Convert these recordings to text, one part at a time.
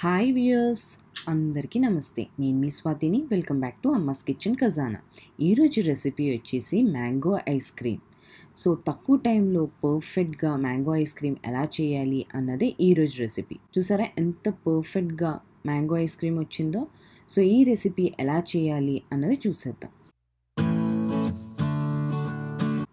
Hi viewers అందరికీ నమస్తే. నేను మీ స్వాతిని. Welcome back to Amma's kitchen Khazana. ఈరోజు రెసిపీ వచ్చేసి మ్యాంగో ఐస్ క్రీమ్. సో తక్కువ టైంలో పర్ఫెక్ట్గా మ్యాంగో ఐస్ క్రీమ్ ఎలా చేయాలి అన్నదే ఈరోజు రెసిపీ. చూసారా ఎంత పర్ఫెక్ట్గా మ్యాంగో ఐస్ క్రీమ్ వచ్చిందో? సో ఈ రెసిపీ ఎలా చేయాలి అన్నది చూసేద్దాం.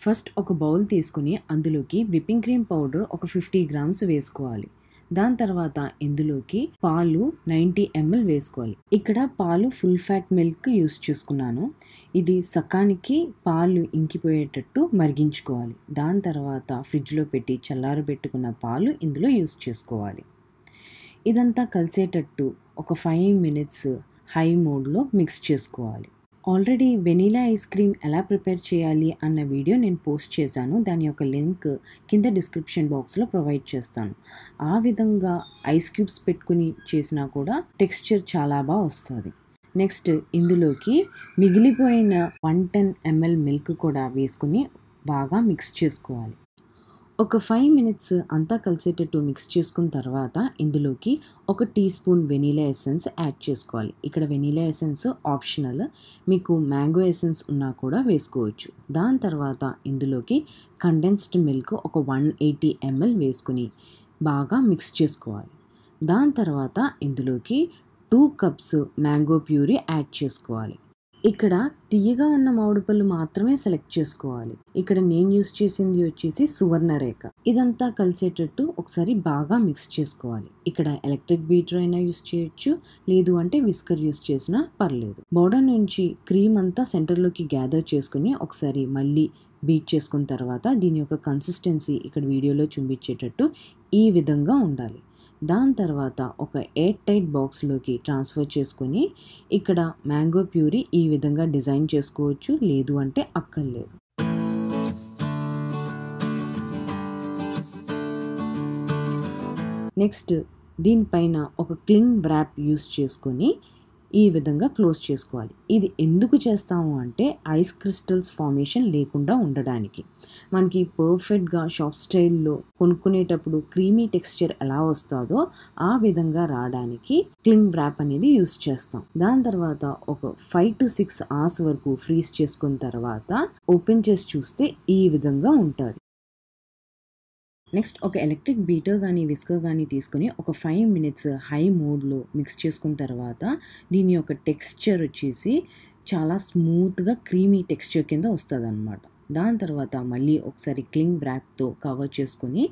ఫస్ట్ ఒక బౌల్ తీసుకుని అందులోకి విప్పింగ్ క్రీమ్ పౌడర్ ఒక ఫిఫ్టీ గ్రామ్స్ వేసుకోవాలి. దాని తర్వాత ఇందులోకి పాలు నైంటీ ఎంఎల్ వేసుకోవాలి. ఇక్కడ పాలు ఫుల్ ఫ్యాట్ మిల్క్ యూస్ చేసుకున్నాను. ఇది సకానికి పాలు ఇంకిపోయేటట్టు మరిగించుకోవాలి. దాని తర్వాత ఫ్రిడ్జ్లో పెట్టి చల్లారబెట్టుకున్న పాలు ఇందులో యూస్ చేసుకోవాలి. ఇదంతా కలిసేటట్టు ఒక ఫైవ్ మినిట్స్ హై మోడ్లో మిక్స్ చేసుకోవాలి. ఆల్రెడీ వెనీలా ఐస్ క్రీమ్ ఎలా ప్రిపేర్ చేయాలి అన్న వీడియో నేను పోస్ట్ చేశాను. దాని యొక్క లింక్ కింద డిస్క్రిప్షన్ బాక్స్లో ప్రొవైడ్ చేస్తాను. ఆ విధంగా ఐస్ క్యూబ్స్ పెట్టుకుని చేసినా కూడా టెక్స్చర్ చాలా బాగా వస్తుంది. నెక్స్ట్ ఇందులోకి మిగిలిపోయిన వన్ టెన్ ఎంఎల్ మిల్క్ కూడా వేసుకుని బాగా మిక్స్ చేసుకోవాలి. ఒక ఫైవ్ మినిట్స్ అంతా కలిసేటట్టు మిక్స్ చేసుకున్న తర్వాత ఇందులోకి ఒక teaspoon vanilla essence add చేసుకోవాలి. ఇక్కడ వెనీలా ఎసెన్స్ ఆప్షనల్ మీకు మ్యాంగో ఎసెన్స్ ఉన్నా కూడా వేసుకోవచ్చు. దాని తర్వాత ఇందులోకి కండెన్స్డ్ మిల్క్ ఒక వన్ ఎయిటీ ఎంఎల్ వేసుకుని బాగా మిక్స్ చేసుకోవాలి. దాని తర్వాత ఇందులోకి two cups mango puree add చేసుకోవాలి. ఇక్కడ తీయగా ఉన్న మామిడి పళ్ళు మాత్రమే సెలెక్ట్ చేసుకోవాలి. ఇక్కడ నేను యూస్ చేసింది వచ్చేసి సువర్ణ రేఖ ఇదంతా కలిసేటట్టు ఒకసారి బాగా మిక్స్ చేసుకోవాలి. ఇక్కడ ఎలక్ట్రిక్ బీటర్ అయినా యూస్ చేయొచ్చు లేదు అంటే విస్కర్ యూస్ చేసినా పర్లేదు. బౌడర్ నుంచి క్రీమ్ అంతా సెంటర్లోకి గ్యాదర్ చేసుకుని ఒకసారి మళ్ళీ బీట్ చేసుకున్న తర్వాత దీని యొక్క కన్సిస్టెన్సీ ఇక్కడ వీడియోలో చూపించేటట్టు ఈ విధంగా ఉండాలి. దాని తర్వాత ఒక ఎయిర్ టైట్ బాక్స్లోకి ట్రాన్స్ఫర్ చేసుకొని ఇక్కడ మ్యాంగో ప్యూరీ ఈ విధంగా డిజైన్ చేసుకోవచ్చు. లేదు అంటే అక్కర్లేదు. నెక్స్ట్ దీనిపైన ఒక క్లింగ్ వ్రాప్ యూస్ చేసుకొని ఈ విధంగా క్లోజ్ చేసుకోవాలి. ఇది ఎందుకు చేస్తాము అంటే ఐస్ క్రిస్టల్స్ ఫార్మేషన్ లేకుండా ఉండడానికి. మనకి పర్ఫెక్ట్గా షాప్ స్టైల్లో కొనుక్కునేటప్పుడు క్రీమీ టెక్స్చర్ ఎలా వస్తుందో ఆ విధంగా రావడానికి క్లింగ్ వ్రాప్ అనేది యూస్ చేస్తాం. దాని తర్వాత ఒక ఫైవ్ టు సిక్స్ అవర్స్ వరకు ఫ్రీజ్ చేసుకున్న తర్వాత ఓపెన్ చేసి చూస్తే ఈ విధంగా ఉంటుంది. నెక్స్ట్ ఒక ఎలక్ట్రిక్ బీటర్ కానీ విస్కర్ కానీ తీసుకొని ఒక ఫైవ్ మినిట్స్ హై మోడ్లో మిక్స్ చేసుకున్న తర్వాత దీని యొక్క టెక్స్చర్ వచ్చేసి చాలా స్మూత్గా క్రీమీ టెక్స్చర్ కింద వస్తుంది అనమాట దాని తర్వాత మళ్ళీ ఒకసారి క్లింగ్ బ్రాక్తో కవర్ చేసుకొని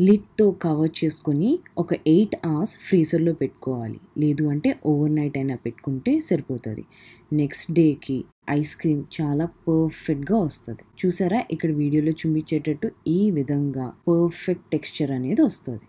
లిడ్తో కవర్ చేసుకొని ఒక ఎయిట్ అవర్స్ ఫ్రీజర్లో పెట్టుకోవాలి. లేదు అంటే ఓవర్ నైట్ అయినా పెట్టుకుంటే సరిపోతుంది. నెక్స్ట్ డేకి ఐస్ క్రీమ్ చాలా పర్ఫెక్ట్గా వస్తుంది. చూసారా? ఇక్కడ వీడియోలో చూపించేటట్టు ఈ విధంగా పర్ఫెక్ట్ టెక్స్చర్ అనేది వస్తుంది.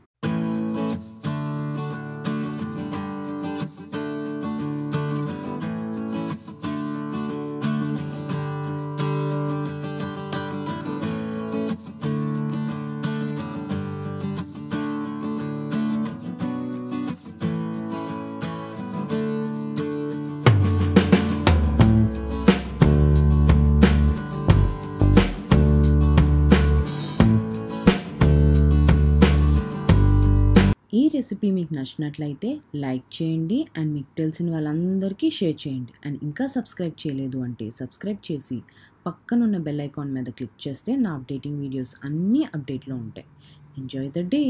ఈ రెసిపీ మీకు నచ్చినట్లయితే లైక్ చేయండి అండ్ మీకు తెలిసిన వాళ్ళందరికీ షేర్ చేయండి. అండ్ ఇంకా సబ్స్క్రైబ్ చేయలేదు అంటే సబ్స్క్రైబ్ చేసి పక్కనున్న బెల్ ఐకాన్ మీద క్లిక్ చేస్తే నా అప్డేటింగ్ వీడియోస్ అన్నీ అప్డేట్లో ఉంటాయి. Enjoy the day